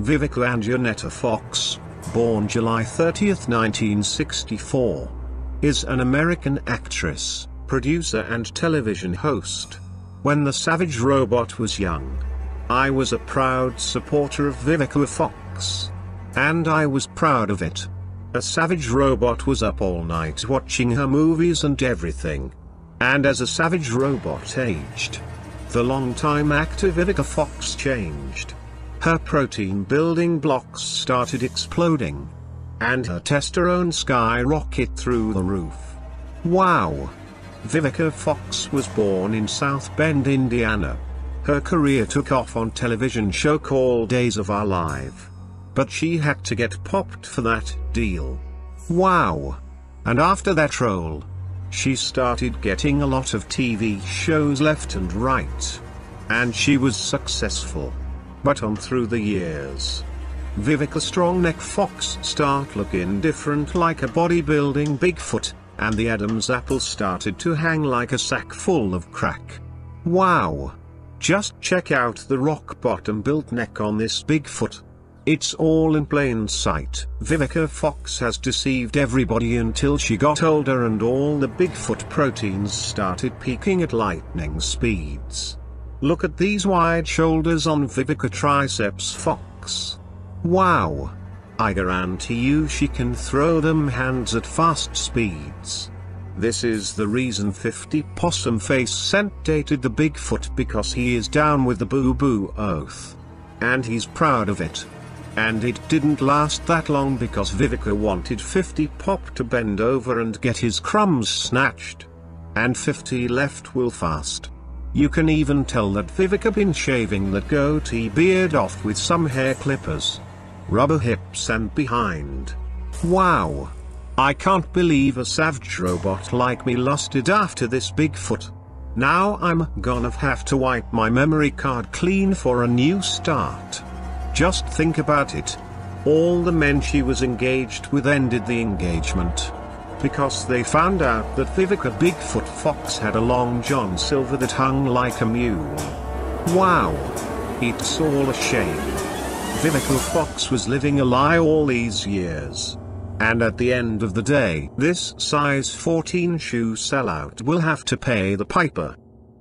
Vivica Anjanetta Fox, born July 30, 1964, is an American actress, producer and television host. When the Savage Robot was young, I was a proud supporter of Vivica Fox. And I was proud of it. A savage robot was up all night watching her movies and everything. And as a savage robot aged, the longtime actor Vivica Fox changed. Her protein building blocks started exploding. And her testosterone skyrocketed through the roof. Wow! Vivica Fox was born in South Bend, Indiana. Her career took off on television show called Days of Our Life. But she had to get popped for that deal. Wow. And after that role, she started getting a lot of TV shows left and right. And she was successful. But on through the years, Vivica Strongneck Fox start looking different like a bodybuilding Bigfoot, and the Adam's apple started to hang like a sack full of crack. Wow! Just check out the rock bottom built neck on this Bigfoot. It's all in plain sight. Vivica Fox has deceived everybody until she got older and all the Bigfoot proteins started peaking at lightning speeds. Look at these wide shoulders on Vivica Triceps Fox. Wow. I guarantee you she can throw them hands at fast speeds. This is the reason 50 Possum Face Cent dated the Bigfoot because he is down with the boo boo oath. And he's proud of it. And it didn't last that long because Vivica wanted 50 Pop to bend over and get his crumbs snatched. And 50 left will fast. You can even tell that Vivica been shaving that goatee beard off with some hair clippers. Rubber hips and behind. Wow. I can't believe a savage robot like me lusted after this Bigfoot. Now I'm gonna have to wipe my memory card clean for a new start. Just think about it. All the men she was engaged with ended the engagement. Because they found out that Vivica Bigfoot Fox had a long John Silver that hung like a mule. Wow. It's all a shame. Vivica Fox was living a lie all these years. And at the end of the day, this size 14 shoe sellout will have to pay the piper.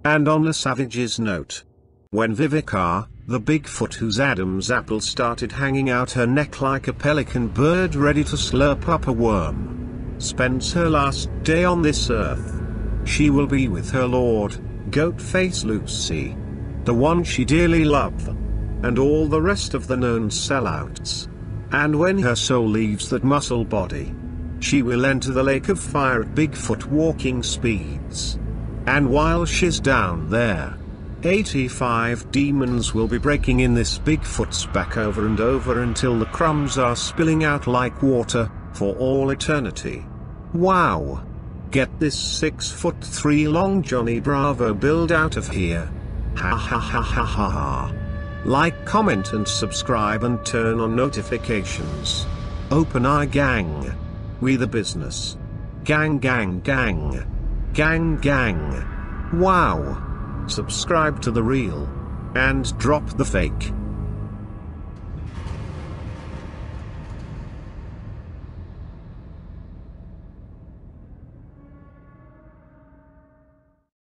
And on the Savage's note, when Vivica, the Bigfoot whose Adam's apple started hanging out her neck like a pelican bird ready to slurp up a worm, spends her last day on this earth. She will be with her lord, Goat Face Lucy. The one she dearly loved. And all the rest of the known sellouts. And when her soul leaves that muscle body, she will enter the lake of fire at Bigfoot walking speeds. And while she's down there, 85 demons will be breaking in this Bigfoot's back over and over until the crumbs are spilling out like water, for all eternity. Wow! Get this 6 foot 3 long Johnny Bravo build out of here. Ha ha ha ha ha ha. Like, comment and subscribe and turn on notifications. Open Eye Gang. We the business. Gang gang gang. Gang gang. Wow. Subscribe to the real. And drop the fake.